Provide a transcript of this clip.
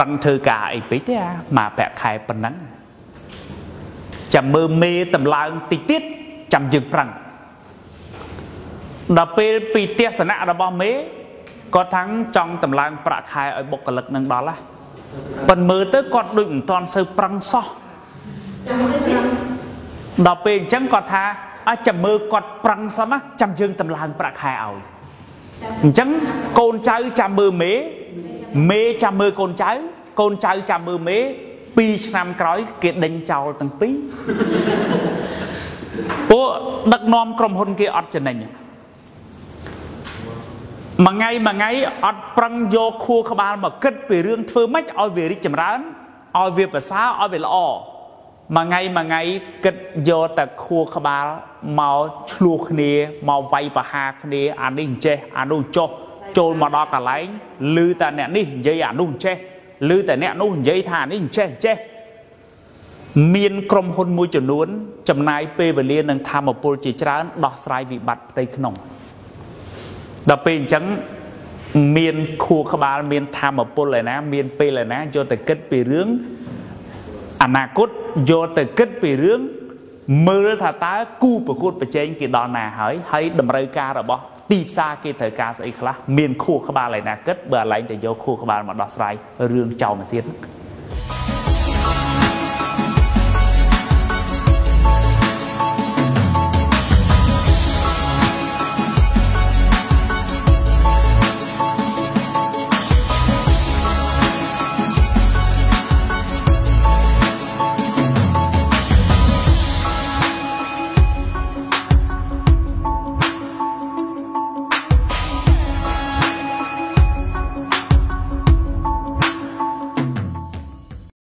ប្រឹងធ្វើការអីពេកទេអាមកប្រាក់ខែប៉ុណ្ណឹងចាំមើលមេតម្លើងតិចទៀតចាំយើងប្រឹងដល់ពេលពីទស្សនៈរបស់មេគាត់ថាងចង់តម្លើងប្រាក់ខែឲ្យបុគ្គលិកនឹងដល់ហ่ะប៉ុន្តែមើលទៅគាត់ដូចមិនទាន់សូវប្រឹងសោះចាំមើលទៀតដល់ពេលអញ្ចឹងគាត់ថាអាចចាំមើលគាត់ប្រឹងសិនណាចាំយើងតម្លើងប្រាក់ខែឲ្យអញ្ចឹងកូនចៅចាំមើលមេ មេចាំមើលកូនចៅកូនចៅចាំមើលមេ2ឆ្នាំក្រោយគេដេញចោលទាំងពីរពួកដឹកនាំក្រុមហ៊ុនគេអត់ចំណេញមួយថ្ងៃមួយថ្ងៃអត់ប្រឹងយកខួរក្បាលមកគិតពីរឿងធ្វើម៉េចឲ្យវារីកចម្រើនឲ្យវាប្រសើរឲ្យវាល្អមួយថ្ងៃមួយថ្ងៃគិតយកតែខួរក្បាលមកឆ្លោះគ្នាមកវាយប្រហារគ្នាអានេះអញ្ចេះអានោះចុះ ចូលមកដល់កន្លែងឮតែអ្នកនេះនិយាយអានោះអញ្ចេះឮតែអ្នកនោះនិយាយថាអានេះអញ្ចេះអញ្ចេះមានក្រុមហ៊ុនមួយចំនួន ចំណាយពេលវេលានិងធម៌ពលជាច្រើនដោះស្រាយវិបត្តិផ្ទៃក្នុងដល់ពេលអញ្ចឹងមានខួរក្បាលមានធម៌ពលឯណា មានពេលឯណាយកទៅគិតពីរឿងអនាគតយកទៅគិតពីរឿងមើលថាតើគូប្រកួតប្រជែងគេដល់ណាហើយហើយតម្រូវការរបស់ ទីផ្សារគេត្រូវការស្អីខ្លះមានខួរក្បាលឯណាគិតបើអាឡែងតែយកខួរក្បាលមកដោះស្រាយរឿងចោលមកទៀត